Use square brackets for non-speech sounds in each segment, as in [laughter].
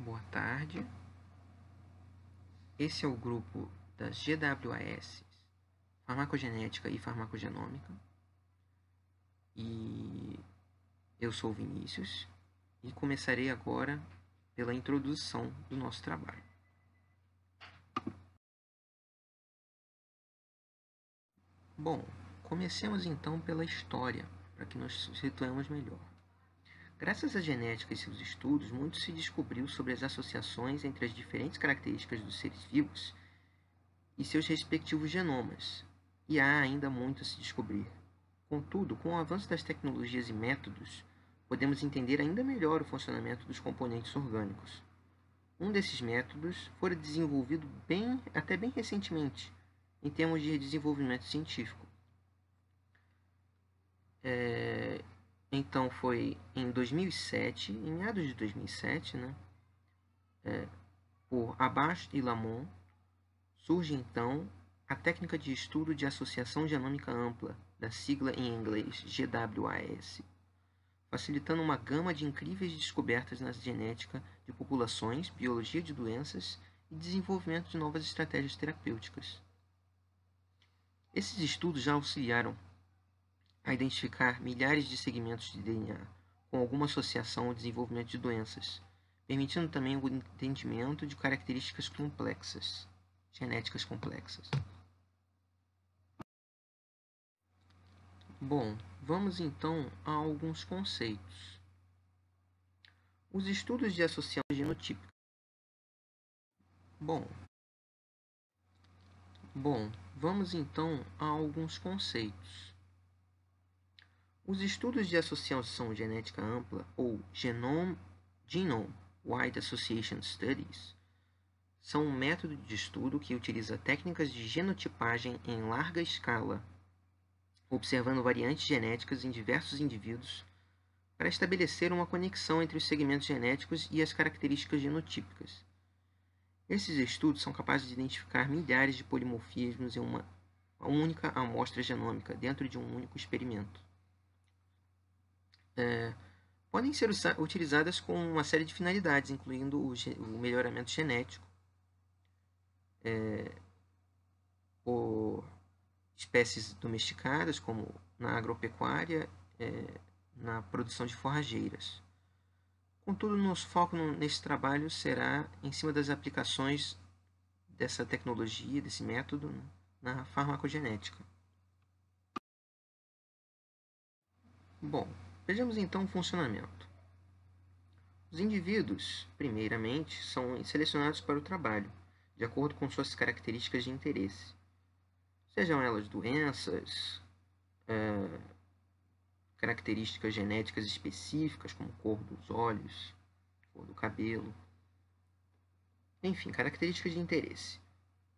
Boa tarde. Esse é o grupo das GWAS, Farmacogenética e Farmacogenômica. E eu sou Vinícius e começarei agora pela introdução do nosso trabalho. Bom, comecemos então pela história, para que nos situemos melhor. Graças à genética e seus estudos, muito se descobriu sobre as associações entre as diferentes características dos seres vivos e seus respectivos genomas, e há ainda muito a se descobrir. Contudo, com o avanço das tecnologias e métodos, podemos entender ainda melhor o funcionamento dos componentes orgânicos. Um desses métodos foi desenvolvido bem, até bem recentemente, em termos de desenvolvimento científico. É, então foi em 2007, em meados de 2007, né? É, por Abash e Lamont, surge então a técnica de estudo de associação genômica ampla, da sigla em inglês GWAS, facilitando uma gama de incríveis descobertas na genética de populações, biologia de doenças e desenvolvimento de novas estratégias terapêuticas. Esses estudos já auxiliaram a identificar milhares de segmentos de DNA com alguma associação ao desenvolvimento de doenças, permitindo também o entendimento de características complexas, genéticas complexas. Bom, vamos então a alguns conceitos. Os estudos de associação genotípica. Bom, bom, vamos então a alguns conceitos. Os estudos de associação genética ampla, ou Genome, Genome Wide Association Studies, são um método de estudo que utiliza técnicas de genotipagem em larga escala, observando variantes genéticas em diversos indivíduos para estabelecer uma conexão entre os segmentos genéticos e as características genotípicas. Esses estudos são capazes de identificar milhares de polimorfismos em uma única amostra genômica dentro de um único experimento é, podem ser utilizadas com uma série de finalidades, incluindo o, o melhoramento genético, é, por espécies domesticadas, como na agropecuária, é, na produção de forrageiras. Contudo, nosso foco nesse trabalho será em cima das aplicações dessa tecnologia, desse método, né, na farmacogenética. Bom, Vejamos então o funcionamento. Os indivíduos, primeiramente, são selecionados para o trabalho, de acordo com suas características de interesse, sejam elas doenças, é, características genéticas específicas, como cor dos olhos, cor do cabelo, enfim, características de interesse,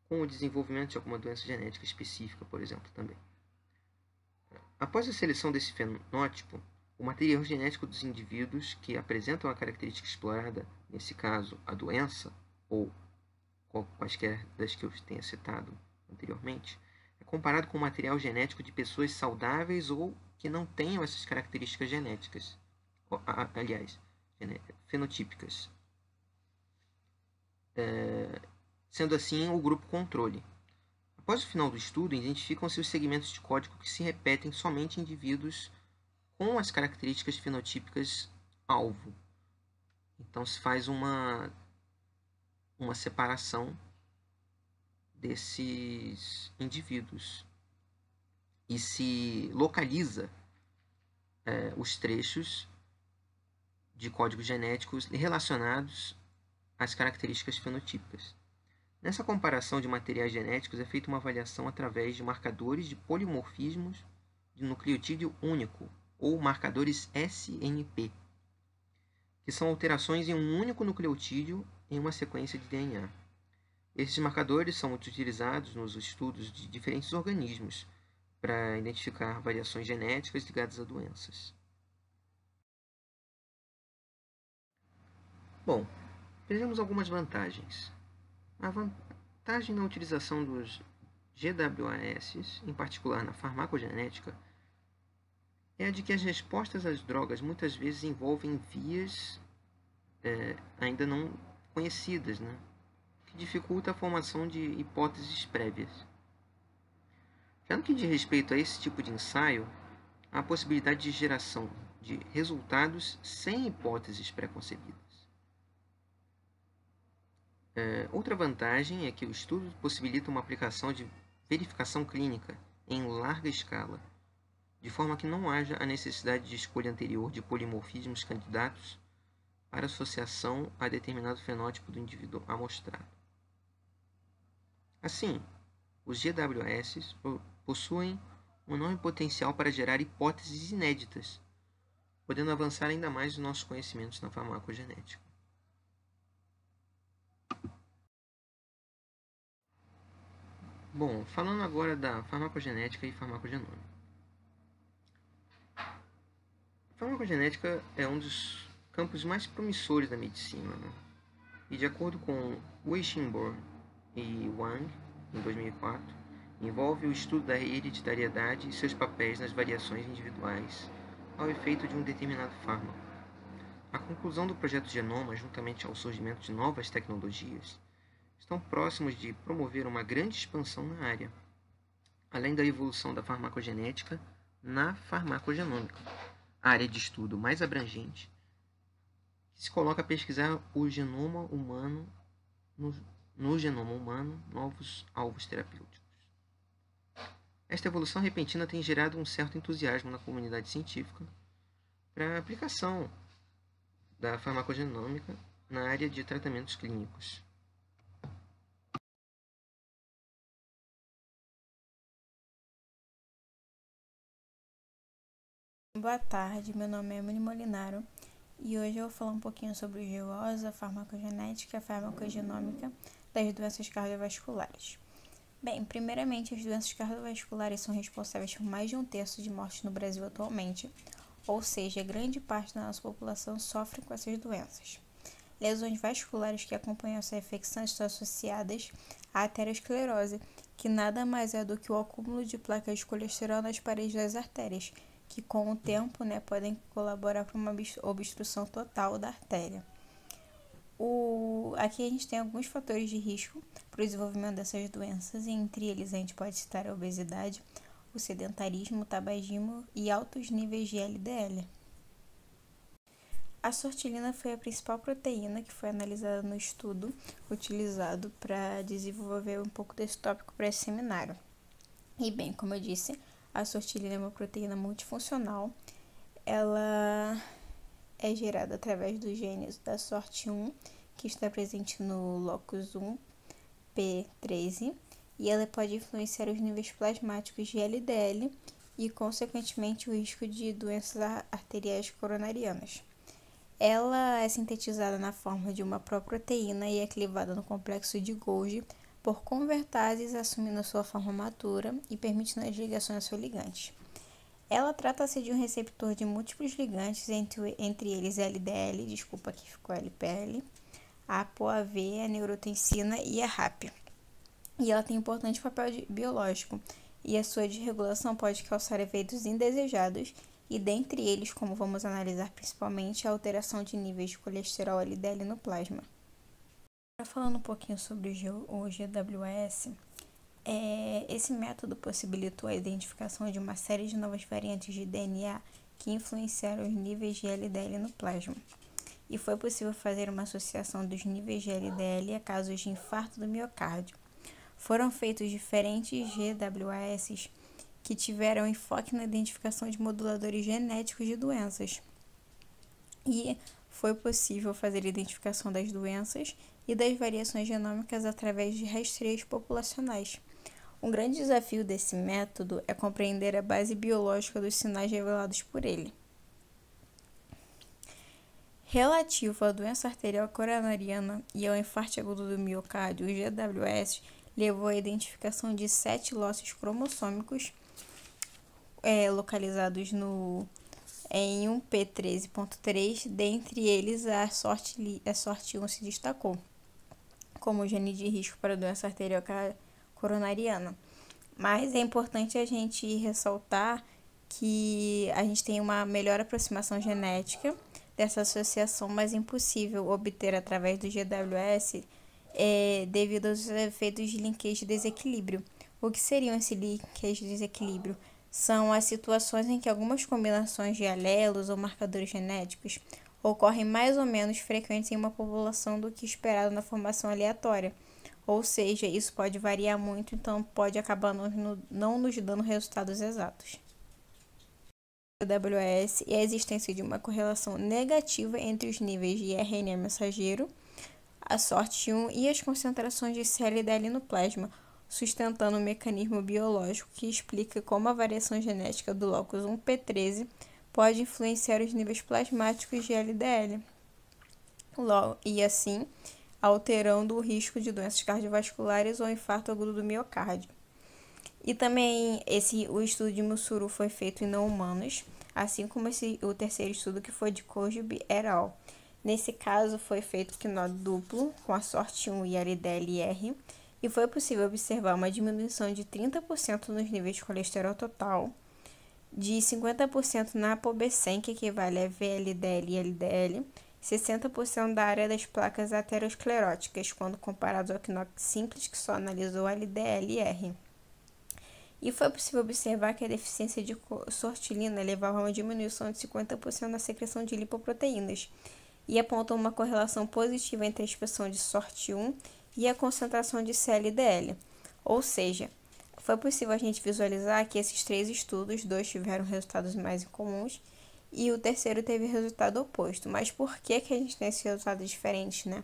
com o desenvolvimento de alguma doença genética específica, por exemplo, também. Após a seleção desse fenótipo, o material genético dos indivíduos que apresentam a característica explorada, nesse caso a doença, ou quaisquer das que eu tenha citado anteriormente, é comparado com o material genético de pessoas saudáveis ou que não tenham essas características genéticas, aliás, fenotípicas. É, sendo assim, o grupo controle. Após o final do estudo, identificam-se os segmentos de código que se repetem somente em indivíduos com as características fenotípicas alvo. Então se faz uma, uma separação desses indivíduos e se localiza é, os trechos de códigos genéticos relacionados às características fenotípicas. Nessa comparação de materiais genéticos é feita uma avaliação através de marcadores de polimorfismos de nucleotídeo único ou marcadores SNP, que são alterações em um único nucleotídeo em uma sequência de DNA. Esses marcadores são utilizados nos estudos de diferentes organismos para identificar variações genéticas ligadas a doenças. Bom, vejamos algumas vantagens. A vantagem na utilização dos GWAS, em particular na farmacogenética, é a de que as respostas às drogas muitas vezes envolvem vias é, ainda não conhecidas, né? que dificulta a formação de hipóteses prévias. Já no que diz respeito a esse tipo de ensaio, há a possibilidade de geração de resultados sem hipóteses preconcebidas. É, outra vantagem é que o estudo possibilita uma aplicação de verificação clínica em larga escala, de forma que não haja a necessidade de escolha anterior de polimorfismos candidatos para associação a determinado fenótipo do indivíduo amostrado. Assim, os GWS possuem um enorme potencial para gerar hipóteses inéditas, podendo avançar ainda mais os nossos conhecimentos na farmacogenética. Bom, falando agora da farmacogenética e farmacogenômica. A farmacogenética é um dos campos mais promissores da medicina, né? e de acordo com Weissenborn e Wang, em 2004, envolve o estudo da hereditariedade e seus papéis nas variações individuais ao efeito de um determinado fármaco. A conclusão do projeto Genoma, juntamente ao surgimento de novas tecnologias, estão próximos de promover uma grande expansão na área, além da evolução da farmacogenética na farmacogenômica, área de estudo mais abrangente, que se coloca a pesquisar o genoma humano no, no genoma humano novos alvos terapêuticos. Esta evolução repentina tem gerado um certo entusiasmo na comunidade científica para a aplicação da farmacogenômica na área de tratamentos clínicos. Boa tarde, meu nome é Emily Molinaro e hoje eu vou falar um pouquinho sobre o GEOS, a farmacogenética e a farmacogenômica das doenças cardiovasculares. Bem, primeiramente, as doenças cardiovasculares são responsáveis por mais de um terço de mortes no Brasil atualmente, ou seja, grande parte da nossa população sofre com essas doenças. Lesões vasculares que acompanham essa infecção estão associadas à aterosclerose, que nada mais é do que o acúmulo de placas de colesterol nas paredes das artérias, que com o tempo né, podem colaborar para uma obstrução total da artéria. O, aqui a gente tem alguns fatores de risco para o desenvolvimento dessas doenças, e entre eles a gente pode citar a obesidade, o sedentarismo, o tabagismo e altos níveis de LDL. A sortilina foi a principal proteína que foi analisada no estudo utilizado para desenvolver um pouco desse tópico para esse seminário. E bem, como eu disse, a sortilina é uma proteína multifuncional. Ela é gerada através dos genes da sorte 1, que está presente no locus 1 P13, e ela pode influenciar os níveis plasmáticos de LDL e, consequentemente, o risco de doenças arteriais coronarianas. Ela é sintetizada na forma de uma proteína e é clivada no complexo de Golgi por convertases assumindo sua forma matura e permitindo as ligações ao seu ligante. Ela trata-se de um receptor de múltiplos ligantes, entre, entre eles LDL, desculpa aqui ficou LPL, a ApoAV, a neurotensina e a RAP. E ela tem importante papel biológico, e a sua desregulação pode causar efeitos indesejados, e dentre eles, como vamos analisar principalmente, a alteração de níveis de colesterol LDL no plasma. Falando um pouquinho sobre o GWS, é, esse método possibilitou a identificação de uma série de novas variantes de DNA que influenciaram os níveis de LDL no plasma. E foi possível fazer uma associação dos níveis de LDL a casos de infarto do miocárdio. Foram feitos diferentes GWAS que tiveram enfoque na identificação de moduladores genéticos de doenças. E foi possível fazer a identificação das doenças e das variações genômicas através de rastreios populacionais. Um grande desafio desse método é compreender a base biológica dos sinais revelados por ele. Relativo à doença arterial coronariana e ao infarto agudo do miocárdio, o GWS levou à identificação de sete losses cromossômicos é, localizados no em um P13.3, dentre eles a sorte, a sorte 1 se destacou como gene de risco para doença arterial coronariana. Mas é importante a gente ressaltar que a gente tem uma melhor aproximação genética dessa associação, mas impossível obter através do GWS é, devido aos efeitos de linkage de desequilíbrio. O que seriam esse linkage de desequilíbrio? São as situações em que algumas combinações de alelos ou marcadores genéticos ocorrem mais ou menos frequentes em uma população do que esperado na formação aleatória. Ou seja, isso pode variar muito, então pode acabar não, não nos dando resultados exatos. WS e a existência de uma correlação negativa entre os níveis de RNA mensageiro, a sorte 1 e as concentrações de CLDL no plasma, sustentando um mecanismo biológico que explica como a variação genética do locus 1P13 pode influenciar os níveis plasmáticos de LDL. E assim, alterando o risco de doenças cardiovasculares ou infarto agudo do miocárdio. E também esse o estudo de Mussuru foi feito em não humanos, assim como esse, o terceiro estudo que foi de Kojub et al. Nesse caso foi feito quinó duplo com a sorte 1 e LDLR e foi possível observar uma diminuição de 30% nos níveis de colesterol total, de 50% na ApoB100, que equivale a VLDL e LDL, 60% da área das placas ateroscleróticas, quando comparados ao Knox simples, que só analisou LDL e R. E foi possível observar que a deficiência de sortilina levava a uma diminuição de 50% na secreção de lipoproteínas, e apontou uma correlação positiva entre a expressão de SORT1 e a concentração de CLDL. Ou seja, foi possível a gente visualizar que esses três estudos, dois tiveram resultados mais incomuns e o terceiro teve resultado oposto. Mas por que, que a gente tem esses resultados diferentes, né?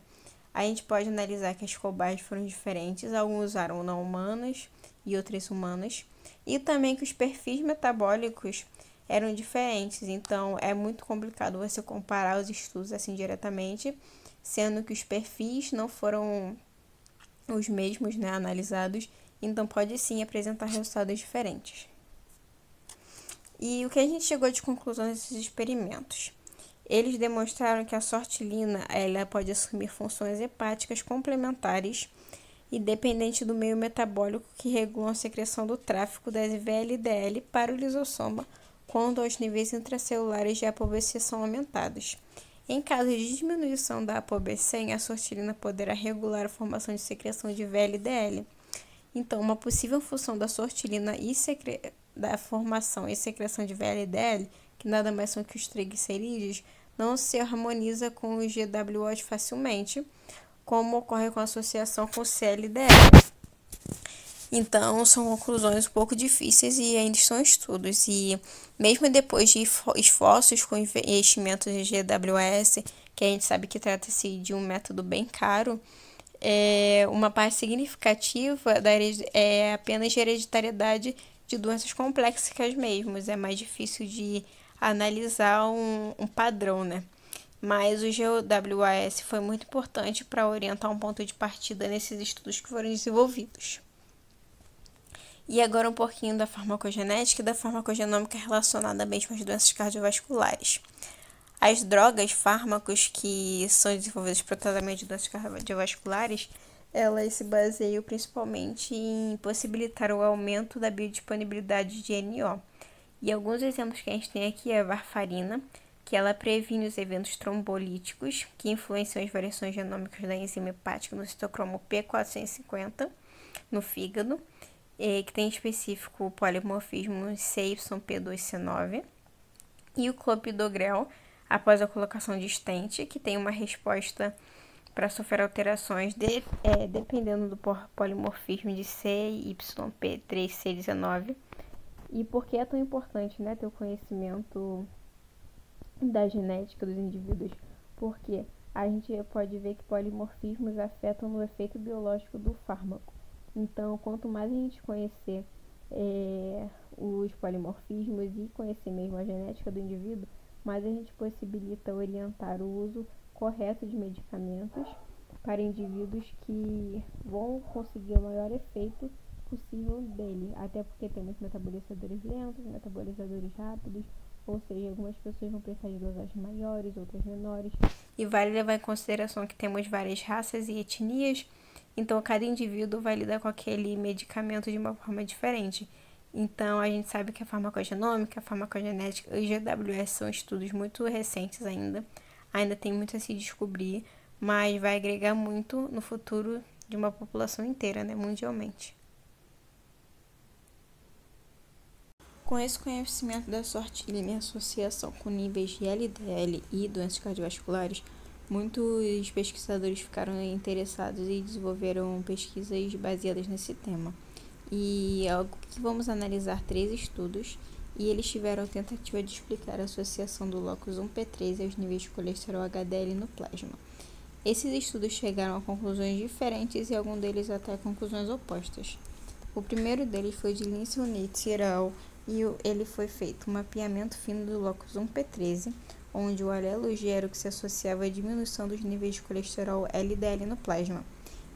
A gente pode analisar que as cobaias foram diferentes, alguns usaram não humanas e outras humanas, e também que os perfis metabólicos eram diferentes, então é muito complicado você comparar os estudos assim diretamente, sendo que os perfis não foram os mesmos, né, analisados, então pode sim apresentar resultados diferentes. E o que a gente chegou de conclusão desses experimentos? Eles demonstraram que a sortilina ela pode assumir funções hepáticas complementares e dependente do meio metabólico que regulam a secreção do tráfego das VLDL para o lisossoma quando os níveis intracelulares de ApoB são aumentados. Em caso de diminuição da ApoB100, a sortilina poderá regular a formação de secreção de VLDL. Então, uma possível função da sortilina e secre da formação e secreção de VLDL, que nada mais são que os triglicerídeos, não se harmoniza com o GWOS facilmente, como ocorre com a associação com o CLDL. Então, são conclusões um pouco difíceis e ainda em estudos. E mesmo depois de esforços com investimentos de GWS, que a gente sabe que trata-se de um método bem caro, é, uma parte significativa da é apenas hereditariedade de doenças complexas mesmo, é mais difícil de analisar um, um padrão, né? Mas o GWAS foi muito importante para orientar um ponto de partida nesses estudos que foram desenvolvidos. E agora um pouquinho da farmacogenética e da farmacogenômica relacionada mesmo às doenças cardiovasculares. As drogas, fármacos que são desenvolvidos para o tratamento de doenças cardiovasculares elas se baseiam principalmente em possibilitar o aumento da biodisponibilidade de NO. E alguns exemplos que a gente tem aqui é a varfarina, que ela previne os eventos trombolíticos que influenciam as variações genômicas da enzima hepática no citocromo P450 no fígado, que tem específico o polimorfismo CYP2C9, e o clopidogrel, após a colocação de stent, que tem uma resposta para sofrer alterações de, é, dependendo do polimorfismo de CYP3C19. E por que é tão importante né, ter o conhecimento da genética dos indivíduos? Porque a gente pode ver que polimorfismos afetam no efeito biológico do fármaco. Então, quanto mais a gente conhecer é, os polimorfismos e conhecer mesmo a genética do indivíduo, mais a gente possibilita orientar o uso correto de medicamentos para indivíduos que vão conseguir o maior efeito possível dele, até porque temos metabolizadores lentos, metabolizadores rápidos, ou seja, algumas pessoas vão precisar de dosagens maiores, outras menores. E vale levar em consideração que temos várias raças e etnias, então cada indivíduo vai lidar com aquele medicamento de uma forma diferente. Então a gente sabe que a farmacogenômica, a farmacogenética e GWS são estudos muito recentes ainda ainda tem muito a se descobrir, mas vai agregar muito no futuro de uma população inteira, né, mundialmente. Com esse conhecimento da sortilina em associação com níveis de LDL e doenças cardiovasculares, muitos pesquisadores ficaram interessados e desenvolveram pesquisas baseadas nesse tema. E é algo que vamos analisar três estudos e eles tiveram a tentativa de explicar a associação do locus 1P13 aos níveis de colesterol HDL no plasma. Esses estudos chegaram a conclusões diferentes e alguns deles até conclusões opostas. O primeiro deles foi de Lindsay Nitz et al e ele foi feito um mapeamento fino do locus 1P13, onde o alelo G que se associava à diminuição dos níveis de colesterol LDL no plasma,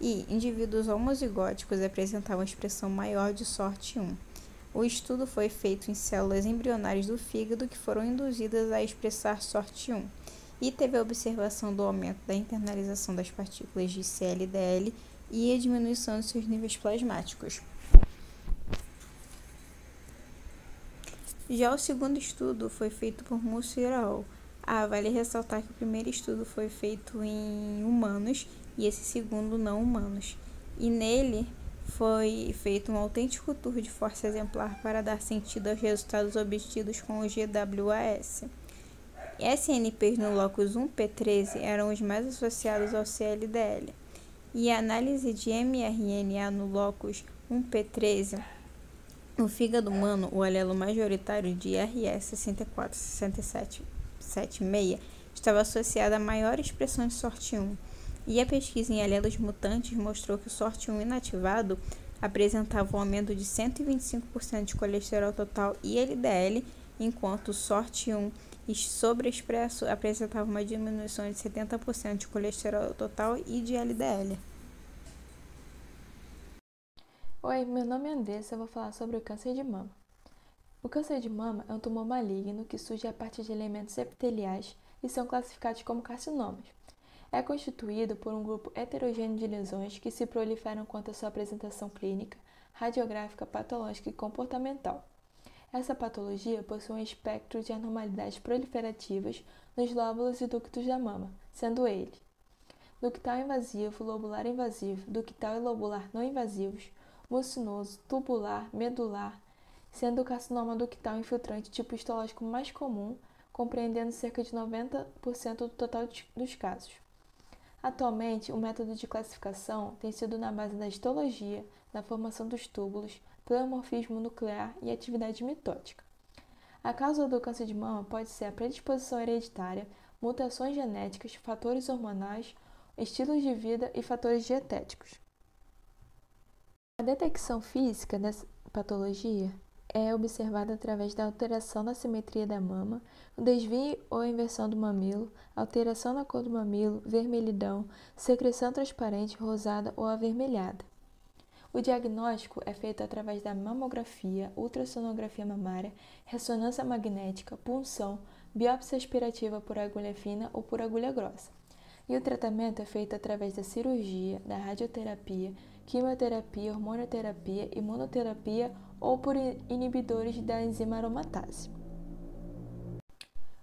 e indivíduos homozigóticos apresentavam expressão maior de sorte 1. O estudo foi feito em células embrionárias do fígado que foram induzidas a expressar sorte 1 e teve a observação do aumento da internalização das partículas de CLDL e a diminuição de seus níveis plasmáticos. Já o segundo estudo foi feito por Musso. Ah, vale ressaltar que o primeiro estudo foi feito em humanos e esse segundo não humanos. E nele foi feito um autêntico tour de força exemplar para dar sentido aos resultados obtidos com o GWAS. SNPs no locus 1P13 eram os mais associados ao CLDL, e a análise de mRNA no locus 1P13 no fígado humano, o alelo majoritário de RS64-6776 estava associado a maior expressão de sorte 1, e a pesquisa em alelos mutantes mostrou que o sorte 1 inativado apresentava um aumento de 125% de colesterol total e LDL, enquanto o sorte 1 sobreexpresso apresentava uma diminuição de 70% de colesterol total e de LDL. Oi, meu nome é Andressa e eu vou falar sobre o câncer de mama. O câncer de mama é um tumor maligno que surge a partir de elementos epiteliais e são classificados como carcinomas. É constituído por um grupo heterogêneo de lesões que se proliferam quanto à sua apresentação clínica, radiográfica, patológica e comportamental. Essa patologia possui um espectro de anormalidades proliferativas nos lóbulos e ductos da mama, sendo eles ductal invasivo, lobular invasivo, ductal e lobular não invasivos, mucinoso, tubular, medular, sendo o carcinoma ductal infiltrante tipo histológico mais comum, compreendendo cerca de 90% do total dos casos. Atualmente, o método de classificação tem sido na base da histologia, da formação dos túbulos, pleomorfismo nuclear e atividade mitótica. A causa do câncer de mama pode ser a predisposição hereditária, mutações genéticas, fatores hormonais, estilos de vida e fatores dietéticos. A detecção física dessa patologia é observada através da alteração da simetria da mama, o desvio ou inversão do mamilo, alteração na cor do mamilo, vermelhidão, secreção transparente, rosada ou avermelhada. O diagnóstico é feito através da mamografia, ultrassonografia mamária, ressonância magnética, punção, biópsia aspirativa por agulha fina ou por agulha grossa. E o tratamento é feito através da cirurgia, da radioterapia, quimioterapia, hormonioterapia, imunoterapia ou por inibidores da enzima aromatase.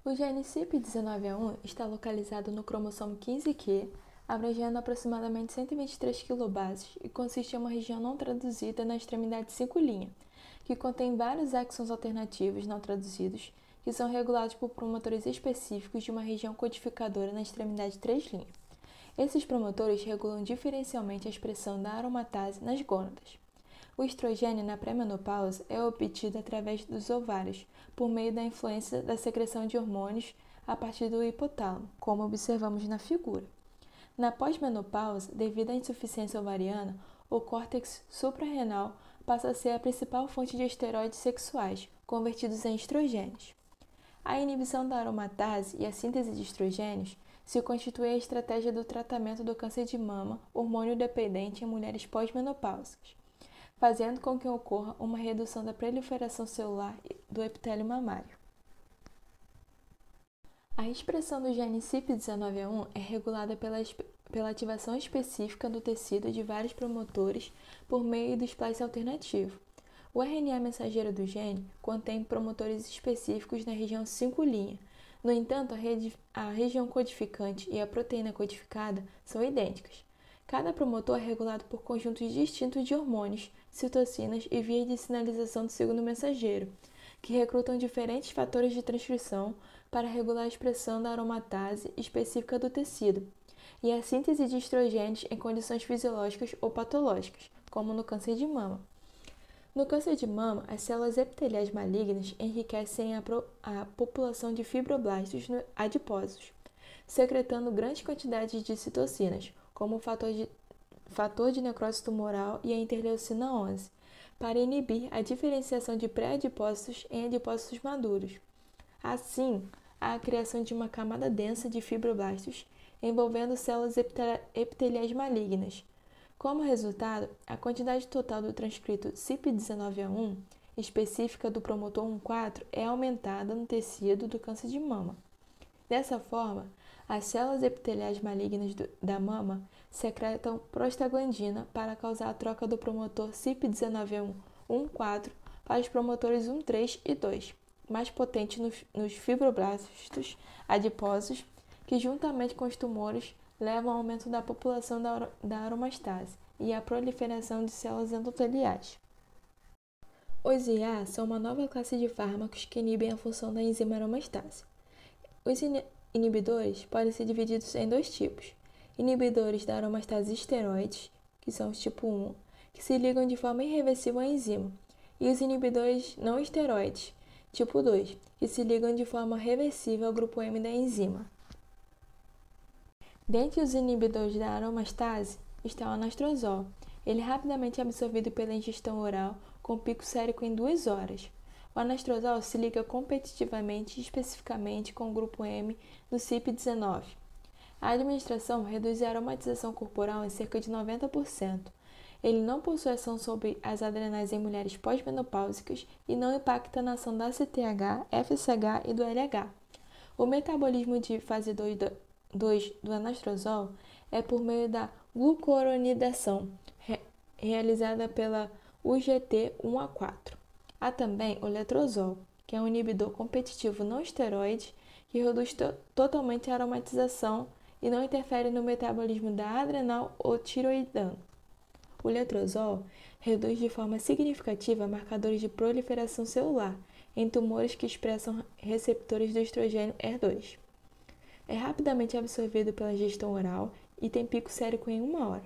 O gene CYP19A1 está localizado no cromossomo 15q, abrangendo aproximadamente 123 kilobases e consiste em uma região não traduzida na extremidade 5' que contém vários exons alternativos não traduzidos que são regulados por promotores específicos de uma região codificadora na extremidade 3'. Esses promotores regulam diferencialmente a expressão da aromatase nas gônadas. O estrogênio na pré-menopausa é obtido através dos ovários, por meio da influência da secreção de hormônios a partir do hipotálamo, como observamos na figura. Na pós-menopausa, devido à insuficiência ovariana, o córtex suprarrenal passa a ser a principal fonte de esteroides sexuais, convertidos em estrogênios. A inibição da aromatase e a síntese de estrogênios se constitui a estratégia do tratamento do câncer de mama hormônio dependente em mulheres pós-menopáusicas, fazendo com que ocorra uma redução da proliferação celular do epitélio mamário. A expressão do gene CYP19A1 é regulada pela, pela ativação específica do tecido de vários promotores por meio do splice alternativo. O RNA mensageiro do gene contém promotores específicos na região 5' No entanto, a, rede, a região codificante e a proteína codificada são idênticas. Cada promotor é regulado por conjuntos distintos de hormônios, citocinas e vias de sinalização do segundo mensageiro, que recrutam diferentes fatores de transcrição para regular a expressão da aromatase específica do tecido e a síntese de estrogênios em condições fisiológicas ou patológicas, como no câncer de mama. No câncer de mama, as células epiteliais malignas enriquecem a, a população de fibroblastos adiposos, secretando grandes quantidades de citocinas, como o fator de, fator de necrose tumoral e a interleucina 11, para inibir a diferenciação de pré-adipócitos em adipócitos maduros. Assim, há a criação de uma camada densa de fibroblastos envolvendo células epiteliais Como resultado, a quantidade total do transcrito CYP19A1 específica do promotor 1,4 é aumentada no tecido do câncer de mama. Dessa forma, as células epiteliais malignas do, da mama secretam prostaglandina para causar a troca do promotor CYP19A1 1,4 para os promotores 1,3 e 2, mais potentes nos, nos fibroblastos adiposos que, juntamente com os tumores, levam ao aumento da população da, da aromastase e à proliferação de células endoteliais. Os IA são uma nova classe de fármacos que inibem a função da enzima aromastase. Os inibidores podem ser divididos em dois tipos: inibidores da aromastase esteroides, que são os tipo 1, que se ligam de forma irreversível à enzima, e os inibidores não esteroides, tipo 2, que se ligam de forma reversível ao grupo M da enzima. Dentre os inibidores da aromastase está o anastrozol. Ele é rapidamente absorvido pela ingestão oral com pico sérico em duas horas. O anastrozol se liga competitivamente e especificamente com o grupo M do CYP19. A administração reduz a aromatização corporal em cerca de 90%. Ele não possui ação sobre as adrenais em mulheres pós-menopáusicas e não impacta na ação da CTH, FSH e do LH. O metabolismo de fase 2 2 do anastrozol é por meio da glucoronidação, re realizada pela UGT 1 a 4. Há também o letrozol, que é um inibidor competitivo não esteroide que reduz to totalmente a aromatização e não interfere no metabolismo da adrenal ou tiroidano. O letrozol reduz de forma significativa marcadores de proliferação celular em tumores que expressam receptores do estrogênio ER2 é rapidamente absorvido pela gestão oral e tem pico sérico em uma hora.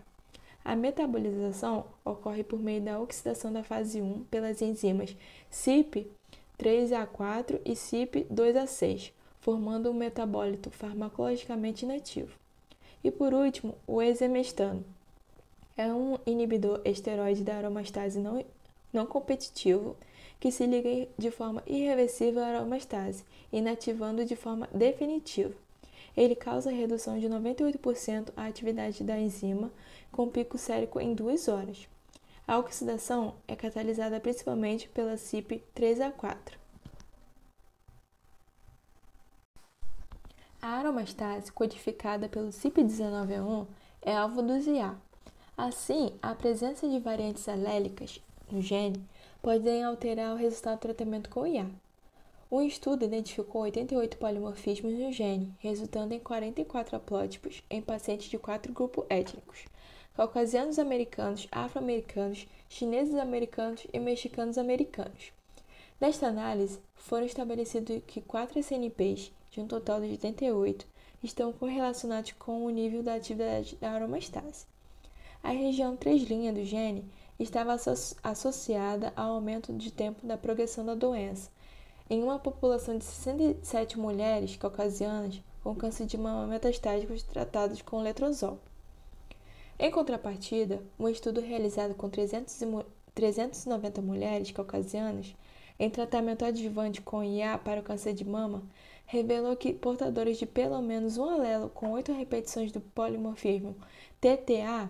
A metabolização ocorre por meio da oxidação da fase 1 pelas enzimas CYP3A4 e CYP2A6, formando um metabólito farmacologicamente inativo. E por último, o exemestano. É um inibidor esteroide da aromastase não, não competitivo que se liga de forma irreversível à aromastase, inativando de forma definitiva. Ele causa redução de 98% a atividade da enzima, com pico sérico em 2 horas. A oxidação é catalisada principalmente pela CYP3A4. A aromastase, codificada pelo CYP19A1, é alvo do ZIA. Assim, a presença de variantes alélicas no gene podem alterar o resultado do tratamento com IA. Um estudo identificou 88 polimorfismos no gene, resultando em 44 haplótipos em pacientes de quatro grupos étnicos: caucasianos americanos, afro-americanos, chineses americanos e mexicanos americanos. Nesta análise, foram estabelecidos que quatro SNPs, de um total de 88, estão correlacionados com o nível da atividade da aromastase. A região 3' do gene estava associada ao aumento de tempo da progressão da doença, em uma população de 67 mulheres caucasianas com câncer de mama metastático tratadas com letrozol. Em contrapartida, um estudo realizado com 300 390 mulheres caucasianas em tratamento adjuvante com IA para o câncer de mama revelou que portadores de pelo menos um alelo com oito repetições do polimorfismo TTA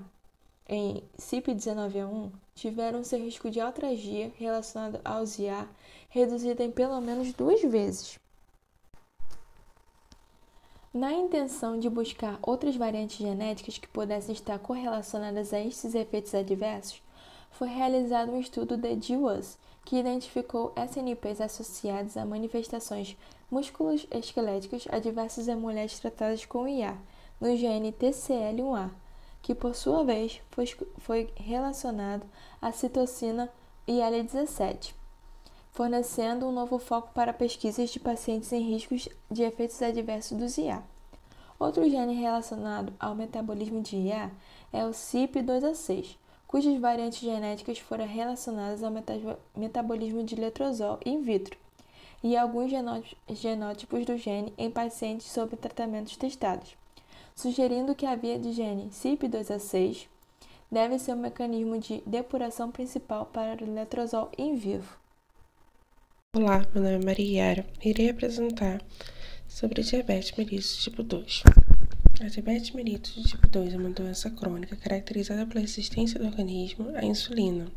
em CYP19A1 tiveram seu risco de altragia relacionado aos IA reduzido em pelo menos duas vezes. Na intenção de buscar outras variantes genéticas que pudessem estar correlacionadas a estes efeitos adversos, foi realizado um estudo de GWAS, que identificou SNPs associados a manifestações musculoesqueléticas a diversas mulheres tratadas com IA, no gene TCL1A, que por sua vez foi relacionado à citocina IL-17, fornecendo um novo foco para pesquisas de pacientes em riscos de efeitos adversos dos IA. Outro gene relacionado ao metabolismo de IA é o CYP2A6, cujas variantes genéticas foram relacionadas ao metabolismo de letrozol in vitro e alguns genótipos do gene em pacientes sob tratamentos testados, sugerindo que a via de gene CYP2A6 deve ser o mecanismo de depuração principal para o letrozol in vivo. Olá, meu nome é Mariara. Irei apresentar sobre diabetes mellitus tipo 2. A diabetes mellitus tipo 2 é uma doença crônica caracterizada pela resistência do organismo à insulina,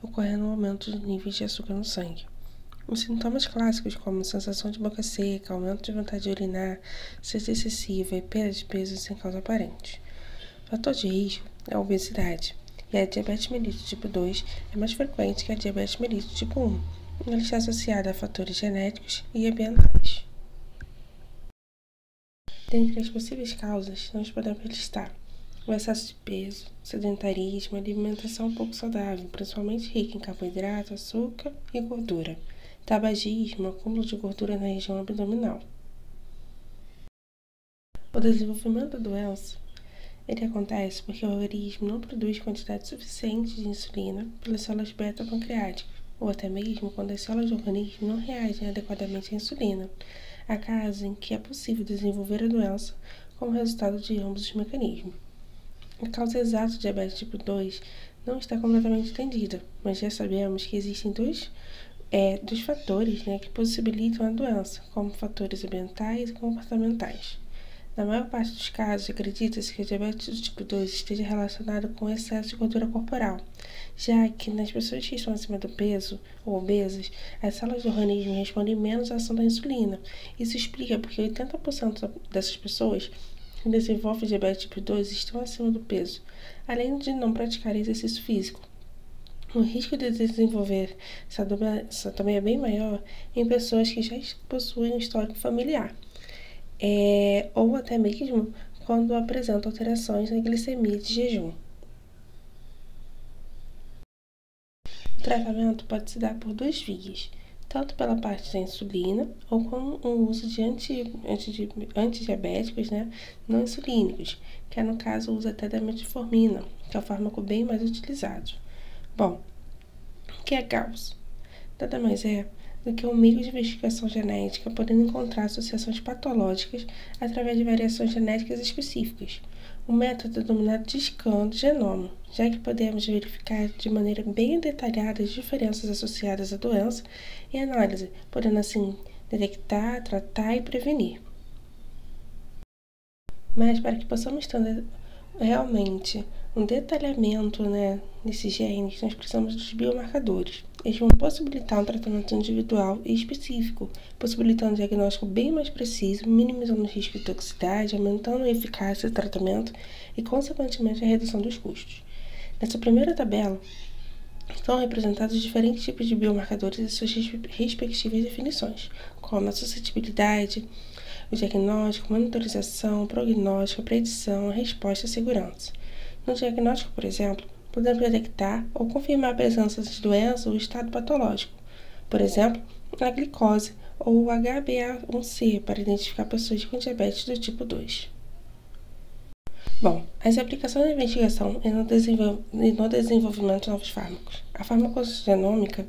ocorrendo um aumento dos níveis de açúcar no sangue. Os sintomas clássicos, como sensação de boca seca, aumento de vontade de urinar, sede excessiva e perda de peso sem causa aparente. O fator de risco é a obesidade, e a diabetes mellitus tipo 2 é mais frequente que a diabetes mellitus tipo 1. Ela está associada a fatores genéticos e ambientais. Dentre as possíveis causas, nós podemos listar o excesso de peso, sedentarismo, alimentação pouco saudável, principalmente rica em carboidrato, açúcar e gordura, tabagismo, acúmulo de gordura na região abdominal. O desenvolvimento da doença ele acontece porque o organismo não produz quantidade suficiente de insulina pelas células beta-pancreáticas, ou até mesmo quando as células do organismo não reagem adequadamente à insulina, há casos em que é possível desenvolver a doença como resultado de ambos os mecanismos. A causa exata do diabetes tipo 2 não está completamente entendida, mas já sabemos que existem dois, é, fatores né, que possibilitam a doença, como fatores ambientais e comportamentais. Na maior parte dos casos, acredita-se que a diabetes tipo 2 esteja relacionada com excesso de gordura corporal, já que nas pessoas que estão acima do peso ou obesas, as células do organismo respondem menos à ação da insulina. Isso explica porque 80% dessas pessoas que desenvolvem diabetes tipo 2 estão acima do peso, além de não praticar exercício físico. O risco de desenvolver essa também é bem maior em pessoas que já possuem um histórico familiar é, ou até mesmo quando apresenta alterações na glicemia de jejum. O tratamento pode se dar por duas vias, tanto pela parte da insulina ou com o uso de anti, anti, antidiabéticos né, não insulínicos, que é no caso o uso até da metformina, que é o fármaco bem mais utilizado. Bom, o que é Gauss? Nada mais é do que um meio de investigação genética, podendo encontrar associações patológicas através de variações genéticas específicas. O método é denominado de scan genoma, já que podemos verificar de maneira bem detalhada as diferenças associadas à doença e análise, podendo assim detectar, tratar e prevenir. Mas para que possamos ter realmente um detalhamento né, desses genes, nós precisamos dos biomarcadores. Eles vão possibilitar um tratamento individual e específico, possibilitando um diagnóstico bem mais preciso, minimizando o risco de toxicidade, aumentando a eficácia do tratamento e, consequentemente, a redução dos custos. Nessa primeira tabela, estão representados diferentes tipos de biomarcadores e suas respectivas definições, como a suscetibilidade, o diagnóstico, monitorização, prognóstico, predição, resposta e segurança. No diagnóstico, por exemplo, podemos detectar ou confirmar a presença de doença ou estado patológico, por exemplo, a glicose ou o HbA1c para identificar pessoas com diabetes do tipo 2. Bom, as aplicações da investigação e no, desenvolvimento de novos fármacos. A farmacogenômica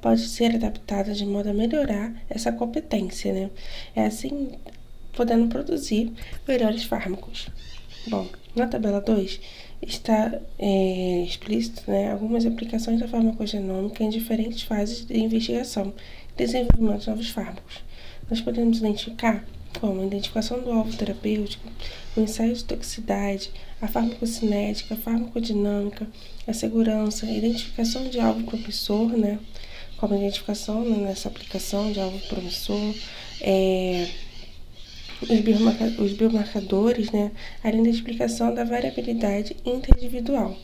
pode ser adaptada de modo a melhorar essa competência, né? É assim podendo produzir melhores fármacos. Bom, na tabela 2 está é, explícito né, algumas aplicações da farmacogenômica em diferentes fases de investigação e desenvolvimento de novos fármacos. Nós podemos identificar como a identificação do alvo terapêutico, o ensaio de toxicidade, a farmacocinética, a farmacodinâmica, a segurança, a identificação de alvo promissor, né, como a identificação nessa aplicação de alvo promissor, é, os, biomarca os biomarcadores, né, além da explicação da variabilidade interindividual.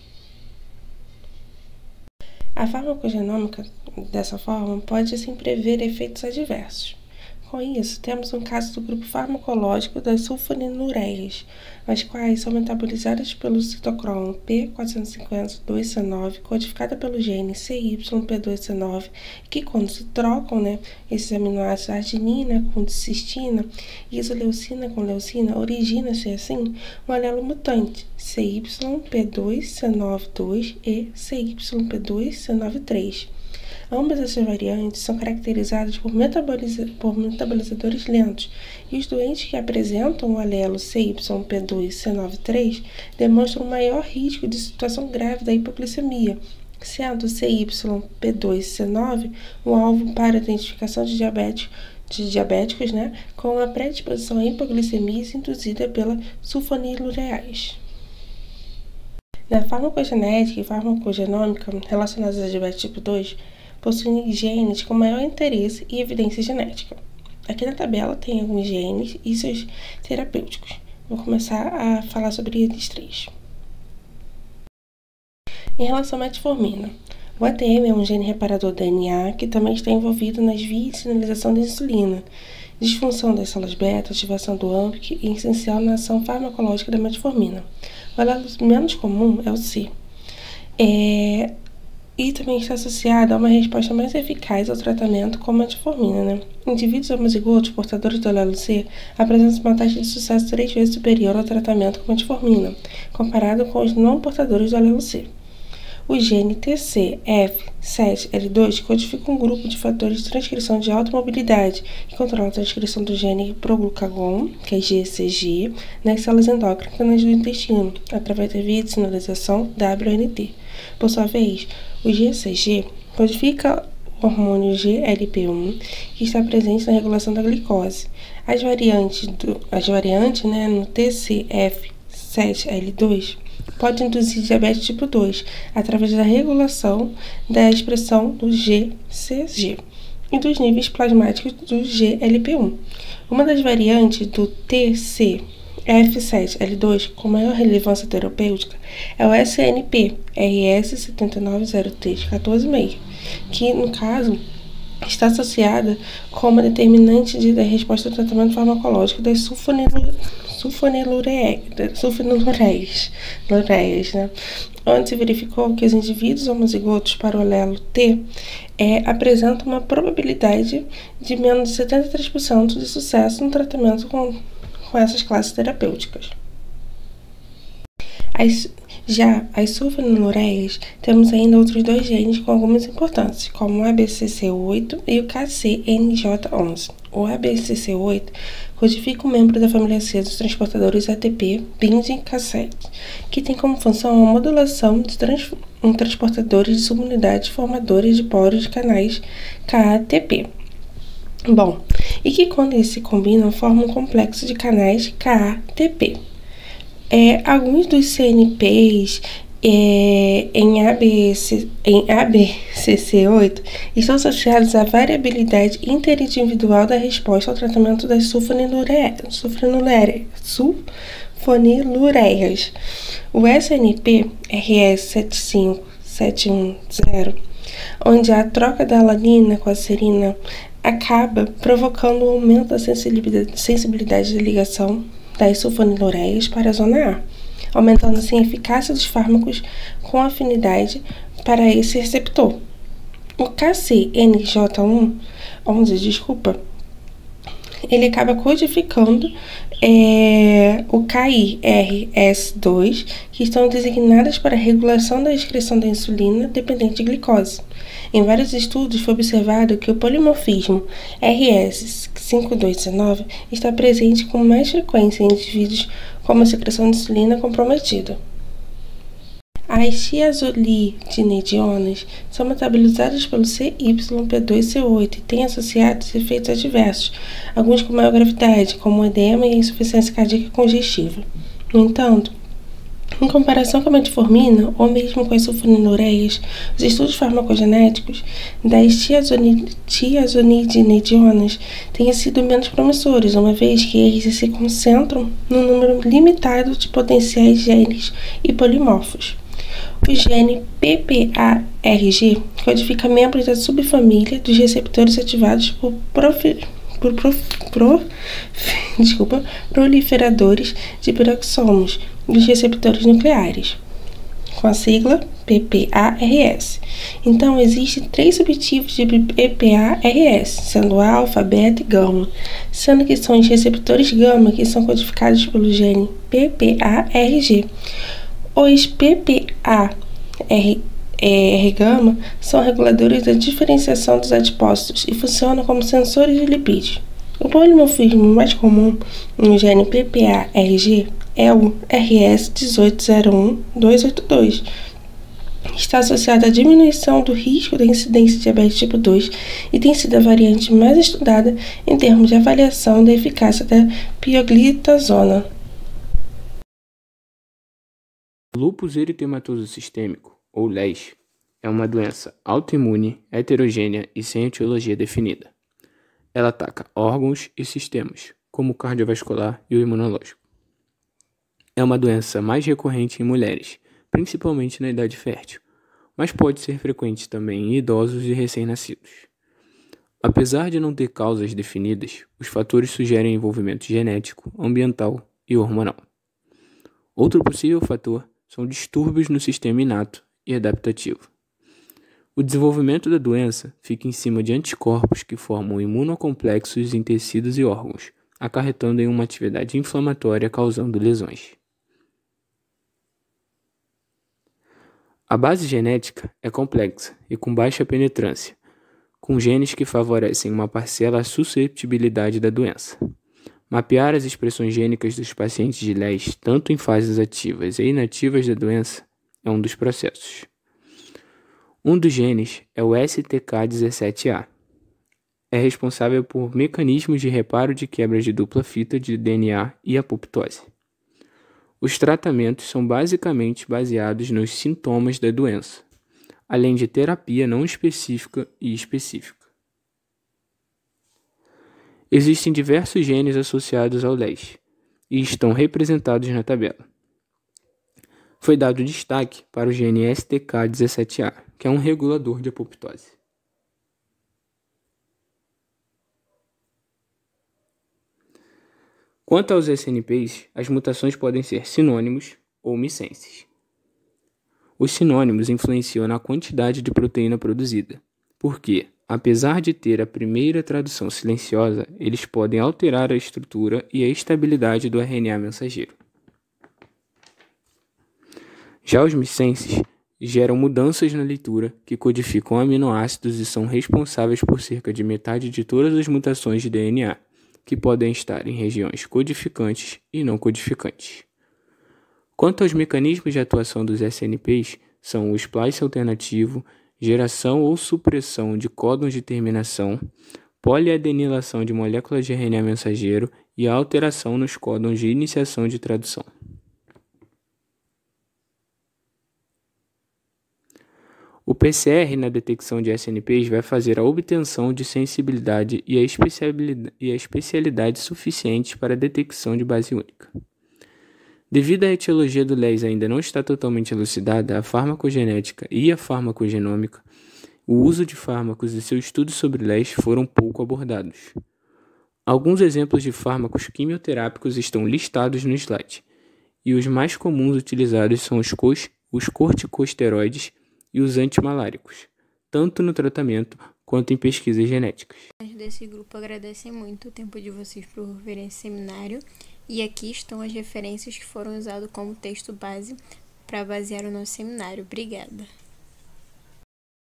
A farmacogenômica, dessa forma, pode assim prever efeitos adversos. Com isso, temos um caso do grupo farmacológico das sulfonilureias, as quais são metabolizadas pelo citocromo P450-2C9, codificada pelo gene CYP2C9, que quando se trocam né, esses aminoácidos arginina com cistina e isoleucina com leucina, origina-se assim um alelo mutante CYP2C92 e CYP2C93 Ambas essas variantes são caracterizadas por, metaboliza por metabolizadores lentos, e os doentes que apresentam o alelo CYP2C93 demonstram maior risco de situação grave da hipoglicemia, sendo CYP2C9 um alvo para a identificação de diabetes de diabéticos né, com a predisposição à hipoglicemia induzida pela sulfonilurease. Na farmacogenética e farmacogenômica relacionadas a diabetes tipo 2, possuem genes com maior interesse e evidência genética. Aqui na tabela tem alguns genes e seus terapêuticos. Vou começar a falar sobre eles três. Em relação à metformina, o ATM é um gene reparador do DNA que também está envolvido nas vias de sinalização da insulina, disfunção das células beta, ativação do AMPK e essencial na ação farmacológica da metformina. O alelo menos comum é o C. É, e também está associada a uma resposta mais eficaz ao tratamento com metformina. Né? Indivíduos homozigotos portadores do alelo C apresentam uma taxa de sucesso três vezes superior ao tratamento com metformina, comparado com os não portadores do alelo C. O gene TCF7L2 codifica um grupo de fatores de transcrição de alta mobilidade que controla a transcrição do gene proglucagon, que é GCG, nas células endócrinas do intestino, através da via de sinalização WNT. Por sua vez, o GCG codifica o hormônio GLP-1, que está presente na regulação da glicose. As variantes, do, as variantes né, no TCF7L2 podem induzir diabetes tipo 2 através da regulação da expressão do GCG e dos níveis plasmáticos do GLP-1. Uma das variantes do TC F7L2 com maior relevância terapêutica é o SNP RS790T146, que no caso está associada com uma determinante de, da resposta ao tratamento farmacológico das sulfonilureias, né? onde se verificou que os indivíduos homozigotos para o alelo T é, apresentam uma probabilidade de menos de 73% de sucesso no tratamento com com essas classes terapêuticas. As, já as sulfonilureias, temos ainda outros dois genes com algumas importâncias, como o ABCC8 e o KCNJ11. O ABCC8 codifica um membro da família C dos transportadores ATP, BIND e K7, que tem como função a modulação de trans, em transportadores de subunidades formadores de poros de canais KATP. Bom, e que quando eles se combinam formam um complexo de canais KATP. É, alguns dos CNPs é, em, ABC, em ABCC8 estão associados à variabilidade interindividual da resposta ao tratamento das sulfonilureias. O SNP RS75710, onde a troca da alanina com a serina acaba provocando um aumento da sensibilidade de ligação das sulfonilureias para a zona A, aumentando assim a eficácia dos fármacos com afinidade para esse receptor. O KCNJ1, 11, desculpa, ele acaba codificando é, o KIRS2, que estão designadas para regulação da excreção da insulina dependente de glicose. Em vários estudos foi observado que o polimorfismo RS5219 está presente com mais frequência em indivíduos com uma secreção de insulina comprometida. As tiazolidinedionas são metabolizadas pelo CYP2C8 e têm associados efeitos adversos, alguns com maior gravidade, como edema e insuficiência cardíaca congestiva. No entanto, em comparação com a metformina, ou mesmo com as sulfonilureias, os estudos farmacogenéticos das tiazonidinedionas têm sido menos promissores, uma vez que eles se concentram num número limitado de potenciais genes e polimorfos. O gene PPARG codifica membros da subfamília dos receptores ativados por, profi, por pro, [laughs] desculpa, proliferadores de peroxomos dos receptores nucleares, com a sigla PPARS. Então, existem três subtipos de PPARS, sendo alfa, beta e gama, sendo que são os receptores gama que são codificados pelo gene PPARG. Os PPAR gama são reguladores da diferenciação dos adipócitos e funcionam como sensores de lipídios. O polimorfismo mais comum no gene PPARG é o RS1801282. Está associado à diminuição do risco da incidência de diabetes tipo 2 e tem sido a variante mais estudada em termos de avaliação da eficácia da pioglitazona. Lúpus eritematoso sistêmico, ou LES, é uma doença autoimune, heterogênea e sem etiologia definida. Ela ataca órgãos e sistemas, como o cardiovascular e o imunológico. É uma doença mais recorrente em mulheres, principalmente na idade fértil, mas pode ser frequente também em idosos e recém-nascidos. Apesar de não ter causas definidas, os fatores sugerem envolvimento genético, ambiental e hormonal. Outro possível fator são distúrbios no sistema inato e adaptativo. O desenvolvimento da doença fica em cima de anticorpos que formam imunocomplexos em tecidos e órgãos, acarretando em uma atividade inflamatória causando lesões. A base genética é complexa e com baixa penetrância, com genes que favorecem uma parcela susceptibilidade da doença. Mapear as expressões gênicas dos pacientes de LES, tanto em fases ativas e inativas da doença, é um dos processos. Um dos genes é o STK17A. É responsável por mecanismos de reparo de quebras de dupla fita de DNA e apoptose. Os tratamentos são basicamente baseados nos sintomas da doença, além de terapia não específica e específica. Existem diversos genes associados ao LES e estão representados na tabela. Foi dado destaque para o gene STK17A, que é um regulador de apoptose. Quanto aos SNPs, as mutações podem ser sinônimos ou missenses. Os sinônimos influenciam na quantidade de proteína produzida, porque, Apesar de ter a primeira tradução silenciosa, eles podem alterar a estrutura e a estabilidade do RNA mensageiro. Já os missenses geram mudanças na leitura que codificam aminoácidos e são responsáveis por cerca de metade de todas as mutações de DNA, que podem estar em regiões codificantes e não codificantes. Quanto aos mecanismos de atuação dos SNPs, são o splice alternativo geração ou supressão de códons de terminação, poliadenilação de moléculas de RNA mensageiro e a alteração nos códons de iniciação de tradução. O PCR na detecção de SNPs vai fazer a obtenção de sensibilidade e a especialidade, suficientes para a detecção de base única. Devido à etiologia do LES ainda não estar totalmente elucidada, a farmacogenética e a farmacogenômica, o uso de fármacos e seu estudo sobre LES foram pouco abordados. Alguns exemplos de fármacos quimioterápicos estão listados no slide, e os mais comuns utilizados são os, os corticosteroides e os antimaláricos, tanto no tratamento quanto em pesquisas genéticas. Desse grupo agradecem muito o tempo de vocês por verem esse seminário e aqui estão as referências que foram usadas como texto base para basear o nosso seminário. Obrigada!